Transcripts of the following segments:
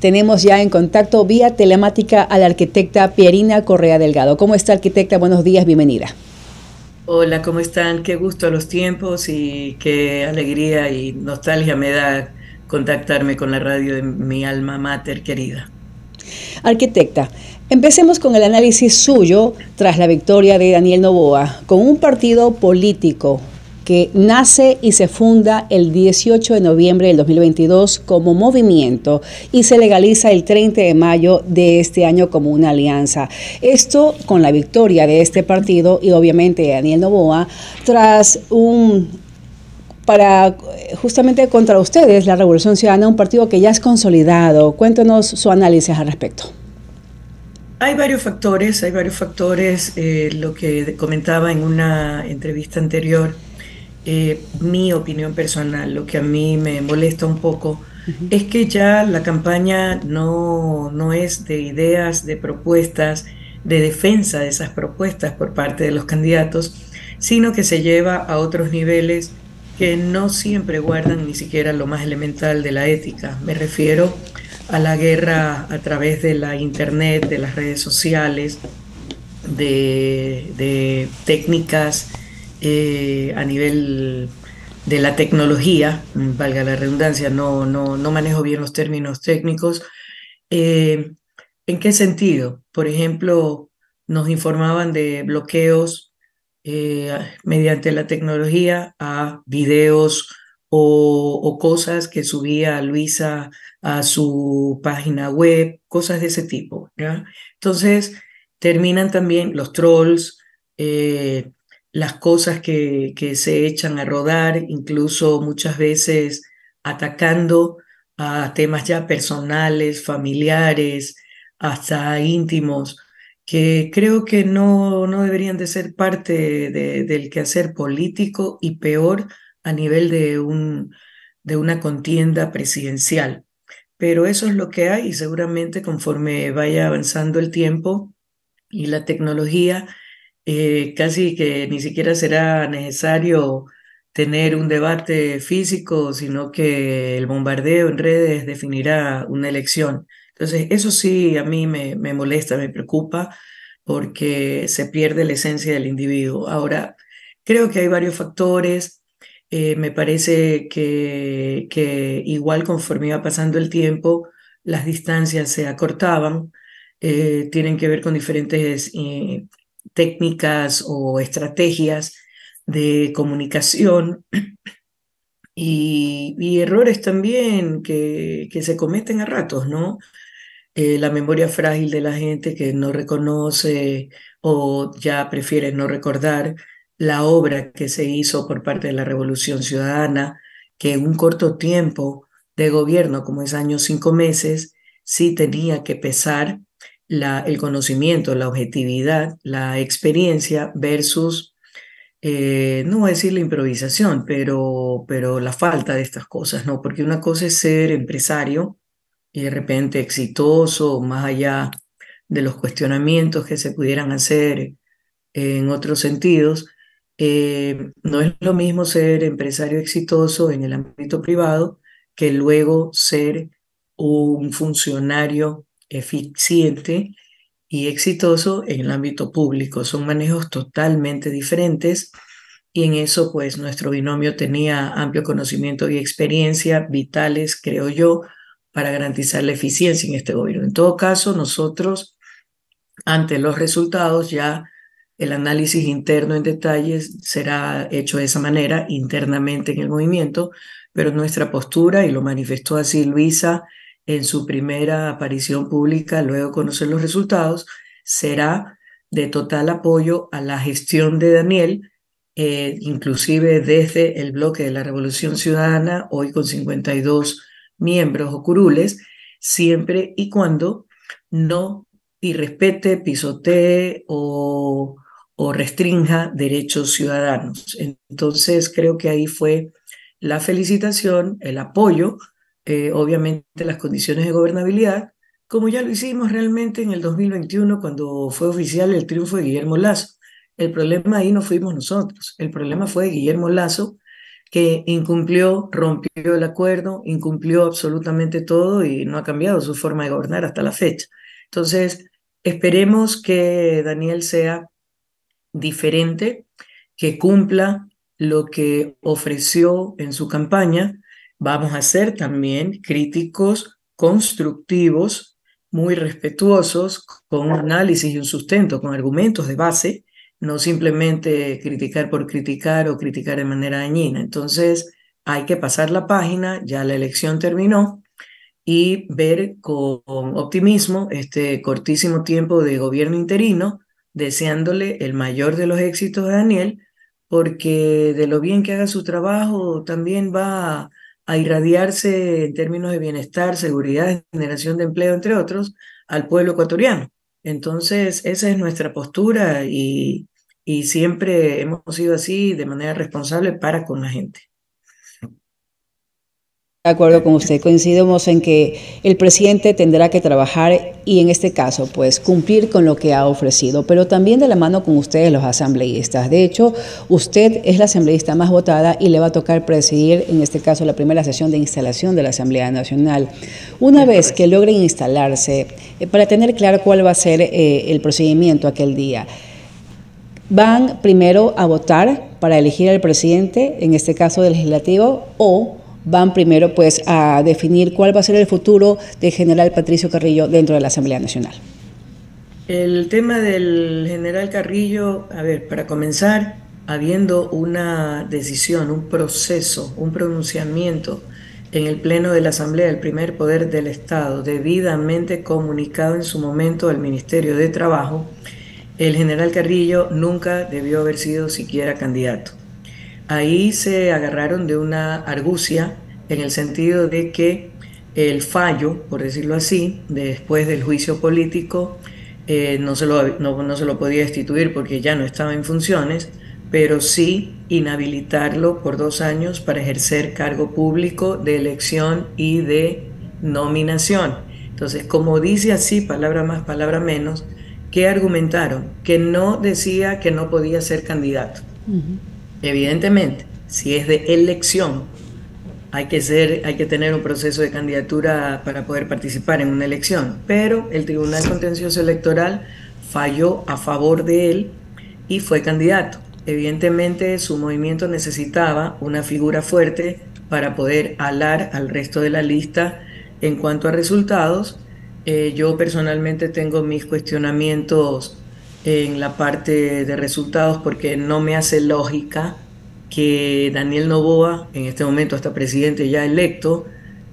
Tenemos ya en contacto vía telemática a la arquitecta Pierina Correa Delgado. ¿Cómo está, arquitecta? Buenos días, bienvenida. Hola, ¿cómo están? Qué gusto a los tiempos y qué alegría y nostalgia me da contactarme con la radio de mi alma mater querida. Arquitecta, empecemos con el análisis suyo tras la victoria de Daniel Novoa, con un partido político que nace y se funda el 18 de noviembre del 2022 como movimiento y se legaliza el 30 de mayo de este año como una alianza. Esto con la victoria de este partido y obviamente de Daniel Novoa tras un para justamente contra ustedes, la Revolución Ciudadana, un partido que ya es consolidado. Cuéntenos su análisis al respecto. Hay varios factores, hay varios factores. Eh, lo que comentaba en una entrevista anterior, eh, mi opinión personal, lo que a mí me molesta un poco, es que ya la campaña no, no es de ideas, de propuestas, de defensa de esas propuestas por parte de los candidatos, sino que se lleva a otros niveles que no siempre guardan ni siquiera lo más elemental de la ética. Me refiero a la guerra a través de la internet, de las redes sociales, de, técnicas eh, a nivel de la tecnología, valga la redundancia, no, no, no manejo bien los términos técnicos. Eh, ¿En qué sentido? Por ejemplo, nos informaban de bloqueos eh, mediante la tecnología a videos o, cosas que subía Luisa a su página web, cosas de ese tipo. Entonces, terminan también los trolls, las cosas que, que se echan a rodar, incluso muchas veces atacando a temas ya personales, familiares, hasta íntimos que creo que no, no deberían de ser parte del quehacer político y peor a nivel de, un, de una contienda presidencial. Pero eso es lo que hay y seguramente conforme vaya avanzando el tiempo y la tecnología, eh, casi que ni siquiera será necesario tener un debate físico, sino que el bombardeo en redes definirá una elección. Entonces, eso sí a mí me, me molesta, me preocupa, porque se pierde la esencia del individuo. Ahora, creo que hay varios factores. Eh, me parece que, que, igual conforme iba pasando el tiempo, las distancias se acortaban, eh, tienen que ver con diferentes técnicas o estrategias de comunicación y, errores también que, que, se cometen a ratos, ¿no? Eh, la memoria frágil de la gente que no reconoce o ya prefiere no recordar la obra que se hizo por parte de la Revolución Ciudadana, que en un corto tiempo de gobierno, como es años cinco meses, sí tenía que pesar la, el conocimiento, la objetividad, la experiencia versus, eh, no voy a decir la improvisación, pero, pero la falta de estas cosas, ¿no? Porque una cosa es ser empresario y de repente exitoso, más allá de los cuestionamientos que se pudieran hacer en otros sentidos, eh, no es lo mismo ser empresario exitoso en el ámbito privado que luego ser un funcionario eficiente y exitoso en el ámbito público. Son manejos totalmente diferentes y en eso pues nuestro binomio tenía amplio conocimiento y experiencia vitales, creo yo, para garantizar la eficiencia en este gobierno. En todo caso, nosotros, ante los resultados, ya el análisis interno en detalles será hecho de esa manera internamente en el movimiento, pero nuestra postura, y lo manifestó así Luisa en su primera aparición pública, luego conocer los resultados, será de total apoyo a la gestión de Daniel, eh, inclusive desde el bloque de la Revolución Ciudadana, hoy con 52 miembros o curules, siempre y cuando no irrespete, pisotee o, o restrinja derechos ciudadanos. Entonces, creo que ahí fue la felicitación, el apoyo, eh, obviamente las condiciones de gobernabilidad, como ya lo hicimos realmente en el 2021 cuando fue oficial el triunfo de Guillermo Lazo. El problema ahí no fuimos nosotros, el problema fue Guillermo Lazo que incumplió, rompió el acuerdo, incumplió absolutamente todo y no ha cambiado su forma de gobernar hasta la fecha. Entonces, esperemos que Daniel sea diferente, que cumpla lo que ofreció en su campaña. Vamos a ser también críticos constructivos, muy respetuosos, con un análisis y un sustento, con argumentos de base, no simplemente criticar por criticar o criticar de manera dañina. Entonces, hay que pasar la página, ya la elección terminó, y ver con optimismo este cortísimo tiempo de gobierno interino, deseándole el mayor de los éxitos a Daniel, porque de lo bien que haga su trabajo también va a irradiarse en términos de bienestar, seguridad, generación de empleo, entre otros, al pueblo ecuatoriano. Entonces, esa es nuestra postura y, y siempre hemos sido así de manera responsable para con la gente. De acuerdo con usted, coincidimos en que el presidente tendrá que trabajar y en este caso, pues cumplir con lo que ha ofrecido, pero también de la mano con ustedes los asambleístas. De hecho, usted es la asambleísta más votada y le va a tocar presidir, en este caso, la primera sesión de instalación de la Asamblea Nacional. Una vez que logren instalarse, eh, para tener claro cuál va a ser eh, el procedimiento aquel día, van primero a votar para elegir al presidente, en este caso del legislativo, o van primero pues a definir cuál va a ser el futuro del general Patricio Carrillo dentro de la Asamblea Nacional. El tema del general Carrillo, a ver, para comenzar, habiendo una decisión, un proceso, un pronunciamiento en el Pleno de la Asamblea del Primer Poder del Estado, debidamente comunicado en su momento al Ministerio de Trabajo, el general Carrillo nunca debió haber sido siquiera candidato. Ahí se agarraron de una argucia en el sentido de que el fallo, por decirlo así, después del juicio político, eh, no, se lo, no, se lo podía destituir porque ya no estaba en funciones, pero sí inhabilitarlo por dos años para ejercer cargo público de elección y de nominación. Entonces, como dice así, palabra más, palabra menos, ¿qué argumentaron? Que no decía que no podía ser candidato. Evidentemente, si es de elección, hay que, ser, hay que tener un proceso de candidatura para poder participar en una elección, pero el Tribunal Contencioso Electoral falló a favor de él y fue candidato. Evidentemente su movimiento necesitaba una figura fuerte para poder alar al resto de la lista en cuanto a resultados. Eh, yo personalmente tengo mis cuestionamientos en la parte de resultados porque no me hace lógica que Daniel Novoa, en este momento hasta presidente ya electo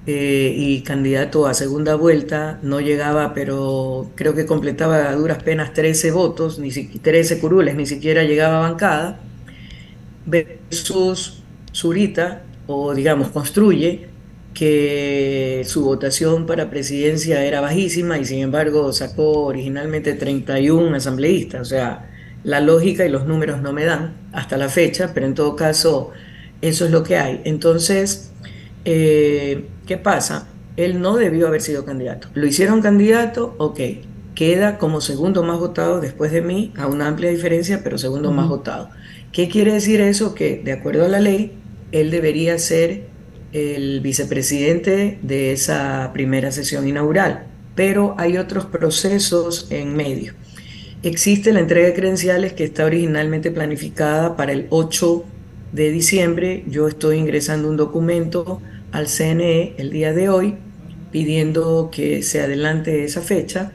eh, y candidato a segunda vuelta, no llegaba, pero creo que completaba a duras penas 13 votos, ni 13 curules, ni siquiera llegaba a bancada, versus Zurita, o digamos, construye que su votación para presidencia era bajísima y sin embargo sacó originalmente 31 asambleístas. O sea, la lógica y los números no me dan hasta la fecha, pero en todo caso eso es lo que hay. Entonces, eh, ¿qué pasa? Él no debió haber sido candidato. Lo hicieron candidato, ok. Queda como segundo más votado después de mí, a una amplia diferencia, pero segundo más votado. ¿Qué quiere decir eso? Que de acuerdo a la ley, él debería ser el vicepresidente de esa primera sesión inaugural, pero hay otros procesos en medio. Existe la entrega de credenciales que está originalmente planificada para el 8 de diciembre. Yo estoy ingresando un documento al CNE el día de hoy pidiendo que se adelante esa fecha,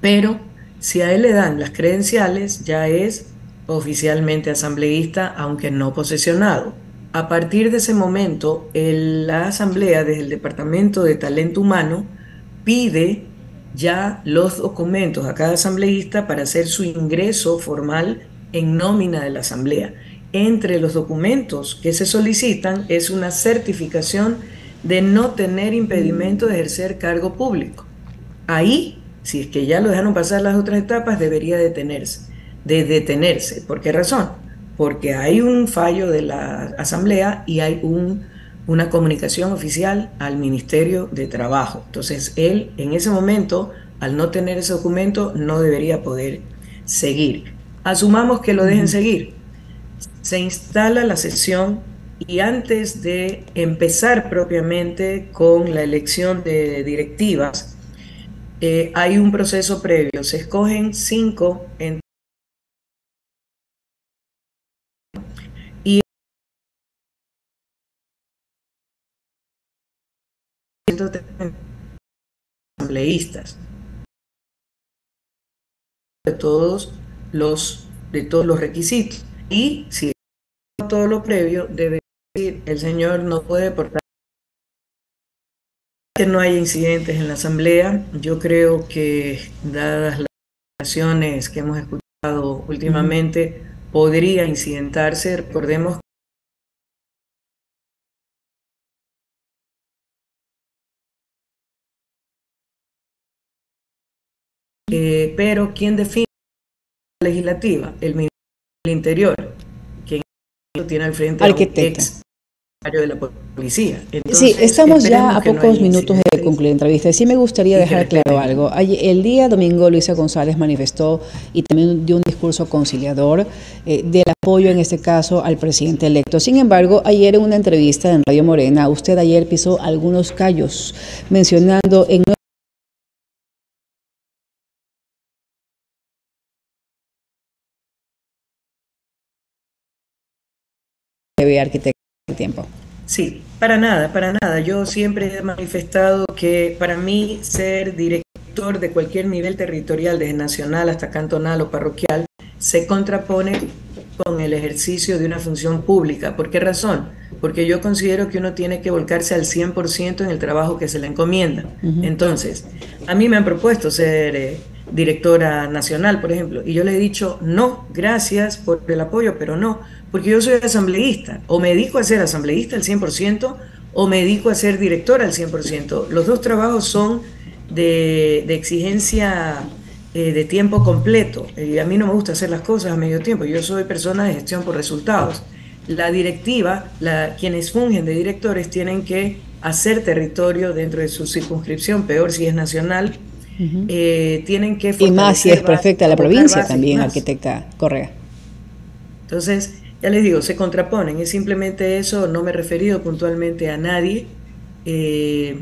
pero si a él le dan las credenciales ya es oficialmente asambleísta, aunque no posesionado. A partir de ese momento, la Asamblea, desde el Departamento de Talento Humano, pide ya los documentos a cada asambleísta para hacer su ingreso formal en nómina de la Asamblea. Entre los documentos que se solicitan es una certificación de no tener impedimento de ejercer cargo público. Ahí, si es que ya lo dejaron pasar las otras etapas, debería detenerse. De detenerse. ¿Por qué razón? Porque hay un fallo de la Asamblea y hay un, una comunicación oficial al Ministerio de Trabajo. Entonces, él en ese momento, al no tener ese documento, no debería poder seguir. Asumamos que lo dejen seguir. Se instala la sesión y antes de empezar propiamente con la elección de directivas, eh, hay un proceso previo. Se escogen cinco y asambleístas de todos los de todos los requisitos. Y si todo lo previo debe decir el señor no puede portar que no haya incidentes en la asamblea. Yo creo que dadas las acciones que hemos escuchado últimamente podría incidentarse. Recordemos Eh, pero ¿quién define la legislativa? El Ministerio del Interior, quien tiene al frente Arquitecto. de la policía. sí, estamos ya a pocos minutos de concluir la entrevista. Sí me gustaría dejar claro algo. El día domingo Luisa González manifestó y también dio un discurso conciliador eh, del apoyo en este caso al presidente electo. Sin embargo, ayer en una entrevista en Radio Morena, usted ayer pisó algunos callos mencionando en ve arquitecto del tiempo. Sí, para nada, para nada. Yo siempre he manifestado que para mí ser director de cualquier nivel territorial, desde nacional hasta cantonal o parroquial, se contrapone con el ejercicio de una función pública. ¿Por qué razón? Porque yo considero que uno tiene que volcarse al 100% en el trabajo que se le encomienda. Entonces, a mí me han propuesto ser eh, directora nacional, por ejemplo, y yo le he dicho, no, gracias por el apoyo, pero no, porque yo soy asambleísta, o me dedico a ser asambleísta al 100%, o me dedico a ser directora al 100%. Los dos trabajos son de, exigencia eh, de tiempo completo, y a mí no me gusta hacer las cosas a medio tiempo, yo soy persona de gestión por resultados. La directiva, la, quienes fungen de directores tienen que hacer territorio dentro de su circunscripción, peor si es nacional, eh, tienen que... Y más si es perfecta la provincia también, arquitecta Correa. Entonces, ya les digo, se contraponen, es simplemente eso, no me he referido puntualmente a nadie. Eh,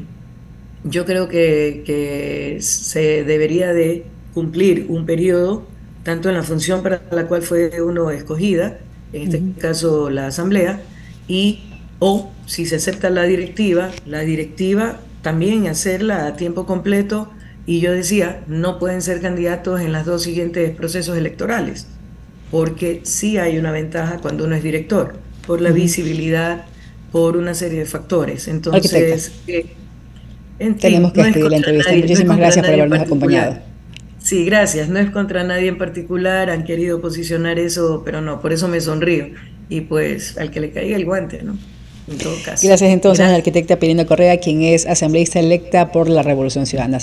yo creo que, que, se debería de cumplir un periodo, tanto en la función para la cual fue uno escogida, en este caso la asamblea, y o si se acepta la directiva, la directiva también hacerla a tiempo completo y yo decía, no pueden ser candidatos en los dos siguientes procesos electorales, porque sí hay una ventaja cuando uno es director, por la visibilidad, por una serie de factores. Entonces, eh, tenemos que no la entrevista. Muchísimas gracias por habernos acompañado. Sí, gracias. No es contra nadie en particular, han querido posicionar eso, pero no, por eso me sonrío. Y pues al que le caiga el guante, ¿no? En todo caso. Gracias entonces a la arquitecta Pirino Correa, quien es asambleísta electa por la Revolución Ciudadana.